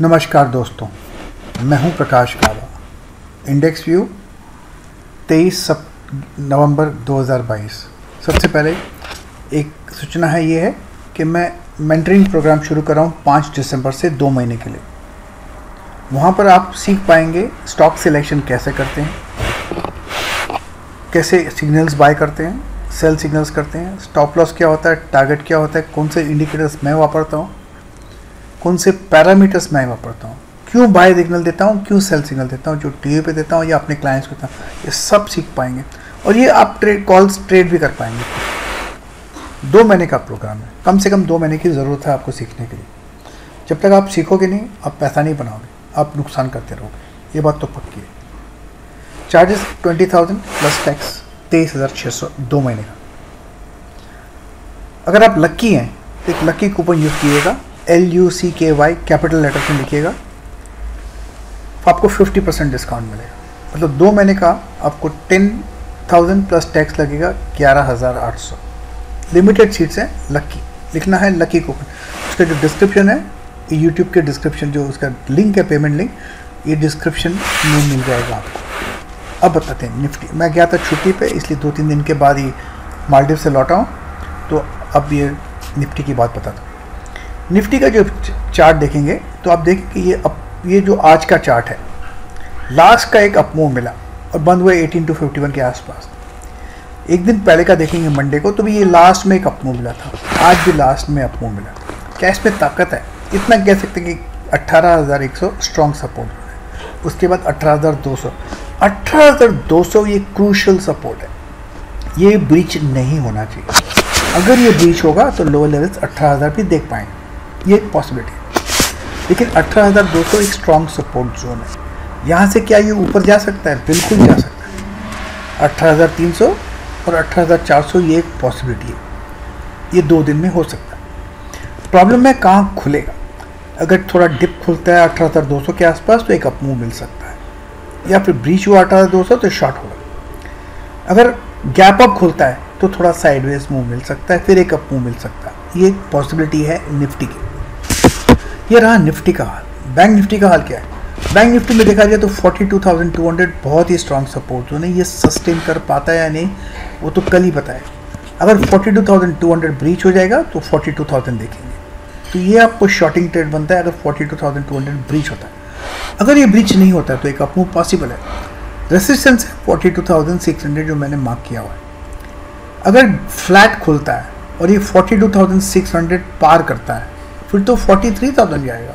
नमस्कार दोस्तों, मैं हूँ प्रकाश कावा इंडेक्स व्यू 23 सब नवंबर 2022 सबसे पहले एक सूचना है ये है कि मैं मेंटरिंग प्रोग्राम शुरू कर रहा हूँ पाँच दिसंबर से दो महीने के लिए। वहाँ पर आप सीख पाएँगे स्टॉक सिलेक्शन कैसे करते हैं, कैसे सिग्नल्स बाय करते हैं सेल सिग्नल्स करते हैं स्टॉप लॉस क्या होता है टारगेट क्या होता है, कौन से इंडिकेटर्स मैं वापरता हूँ कौन से पैरामीटर्स मैं वापरता हूँ। क्यों बाय सिग्नल देता हूँ? क्यों सेल सिग्नल देता हूँ? जो टी पे देता हूँ या अपने क्लाइंट्स को देता हूँ? ये सब सीख पाएँगे। और ये आप ट्रेड कॉल्स ट्रेड भी कर पाएँगे। दो महीने का प्रोग्राम है। कम से कम दो महीने की ज़रूरत है आपको सीखने के लिए। जब तक आप सीखोगे नहीं, आप पैसा नहीं बनाओगे। आप नुकसान करते रहोगे। ये बात तो पक्की है। Charges twenty thousand plus tax तेईस हज़ार छः सौ दो महीने का। अगर आप लक्की हैं तो एक लक्की कूपन यूज़ कीजिएगा। L U C K Y capital letter में लिखिएगा, आपको 50 परसेंट डिस्काउंट मिलेगा। मतलब दो महीने का आपको टेन थाउज़ेंड प्लस टैक्स लगेगा ग्यारह हज़ार आठ सौ। लिमिटेड सीट्स हैं लक्की लिखना है लकी कूपन उसका जो डिस्क्रिप्शन है यूट्यूब के डिस्क्रिप्शन जो उसका लिंक है पेमेंट लिंक ये डिस्क्रिप्शन में मिल जाएगा आपको। अब बताते हैं निफ्टी मैं गया था छुट्टी पे, इसलिए दो तीन दिन के बाद ही मालदीव से लौटा हूँ। तो अब ये निफ्टी की बात बताता हूँ। निफ्टी का जो चार्ट देखेंगे तो आप देखें कि ये अप, ये जो आज का चार्ट है लास्ट का एक अपमूव मिला और बंद हुआ 18 टू 51 के आसपास। एक दिन पहले का देखेंगे मंडे को तो भी ये लास्ट में एक अपमूव मिला था। आज भी लास्ट में अपमूव मिला। क्या इसमें ताकत है? इतना कह सकते हैं कि अट्ठारह हज़ार एक सौ स्ट्रॉन्ग सपोर्ट है। उसके बाद अठारह हज़ार दो सौ। अठारह हज़ार दो सौ ये क्रूशल सपोर्ट है। ये ब्रीच नहीं होना चाहिए। अगर ये ब्रीच होगा तो लोअर लेवल्स अठारह हज़ार भी देख पाएँगे। ये पॉसिबिलिटी है। लेकिन अठारह एक स्ट्रॉन्ग सपोर्ट जोन है। यहाँ से क्या ये ऊपर जा सकता है? बिल्कुल जा सकता है। अठारह और अठारह ये एक पॉसिबिलिटी है। ये दो दिन में हो सकता है। प्रॉब्लम है कहाँ खुलेगा? अगर थोड़ा डिप खुलता है अठारह हज़ार दो सौ के आसपास तो एक अपमूव मिल सकता है। या फिर ब्रीच हुआ अठारह हज़ार दो सौ तो शॉर्ट होगा। अगर गैप अप खुलता है तो थोड़ा साइडवेज मूव मिल सकता है, फिर एक अप मूव मिल सकता है। ये एक पॉसिबिलिटी है निफ्टी की। ये रहा निफ्टी का हाल। बैंक निफ्टी का हाल क्या है? बैंक निफ्टी में देखा जाए तो 42,200 बहुत ही स्ट्रॉन्ग सपोर्ट जो नहीं ये सस्टेन कर पाता है या नहीं वो तो कल ही पता है। अगर 42,200 ब्रीच हो जाएगा तो 42,000 देखेंगे। तो ये आपको शॉर्टिंग ट्रेड बनता है अगर 42,200 ब्रीच होता है। अगर ये ब्रीच नहीं होता है तो एक अपमूव पॉसिबल है। रेसिस्टेंस है 42,600 जो मैंने मार्क किया हुआ है। अगर फ्लैट खुलता है और ये 42,600 पार करता है फिर तो फोर्टी थ्री थाउज़ेंड जाएगा।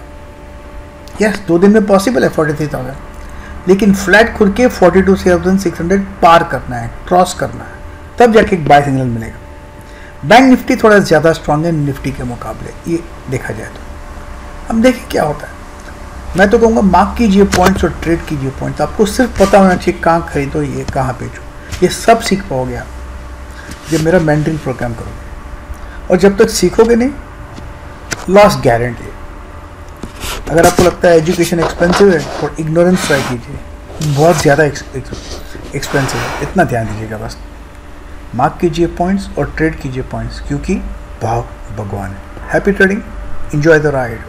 यस दो दिन में पॉसिबल है फोर्टी थ्री थाउज़ेंड लेकिन फ्लैट खुल के forty two thousand six hundred पार करना है क्रॉस करना है, तब जाके एक बाय सिग्नल मिलेगा। बैंक निफ्टी थोड़ा ज़्यादा स्ट्रांग है निफ्टी के मुकाबले, ये देखा जाए तो। हम देखें क्या होता है। मैं तो कहूँगा मार्क कीजिए पॉइंट्स और ट्रेड कीजिए पॉइंट्स आपको सिर्फ़ पता होना चाहिए कहाँ खरीदो, ये कहाँ बेचो। ये सब सीख पाओगे आप, जब मेरा मेंटरिंग प्रोग्राम करोगे। और जब तक सीखोगे नहीं लॉस गारंटी अगर आपको लगता है एजुकेशन एक्सपेंसिव है और इग्नोरेंस ट्राई कीजिए। बहुत ज़्यादा एक्सपेंसिव है। इतना ध्यान दीजिएगा बस। मार्क कीजिए पॉइंट्स और ट्रेड कीजिए पॉइंट्स क्योंकि भाव भगवान है। Happy trading enjoy the ride